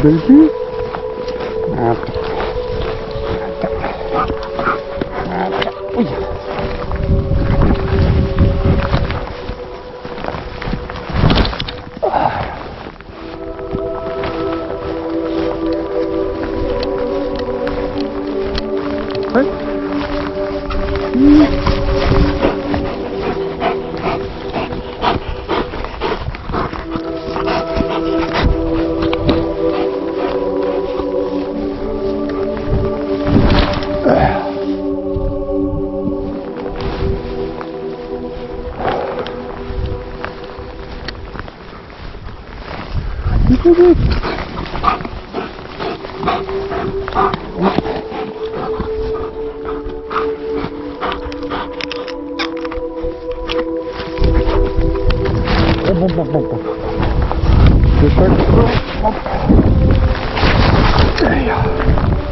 baby. Ah, tá. 哎呀？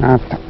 Ah, At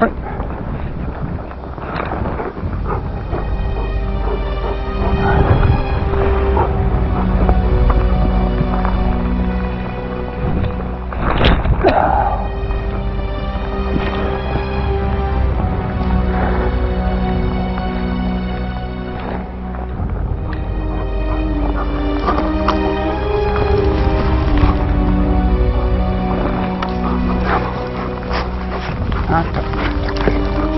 Right. Mantap.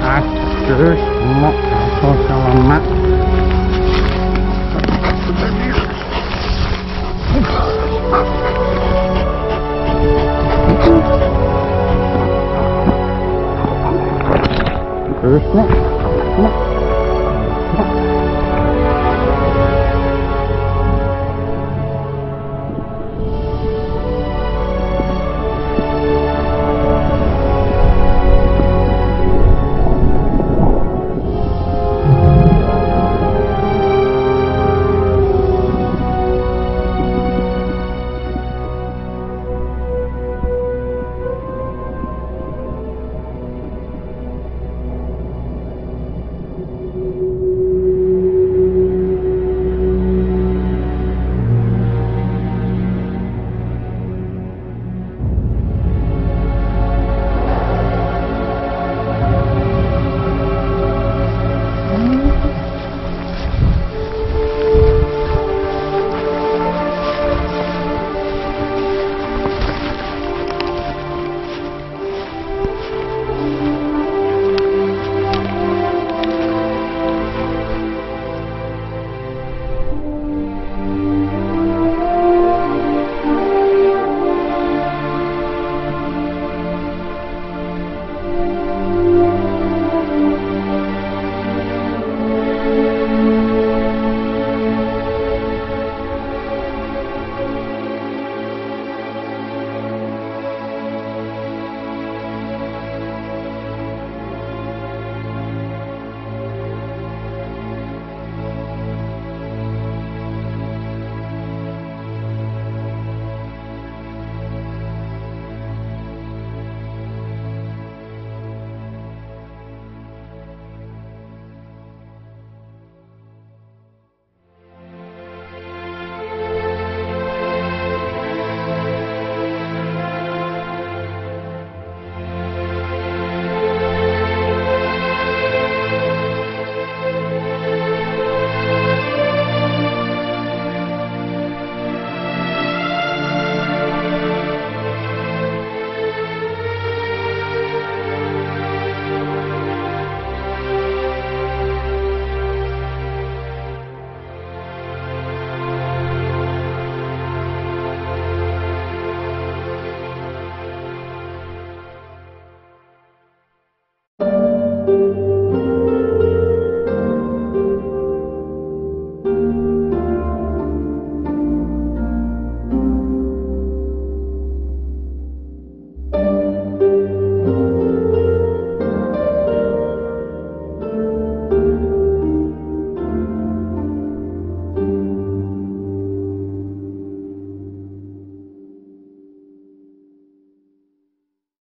Mantap. Terus mau atau selamat. Terus. Nak.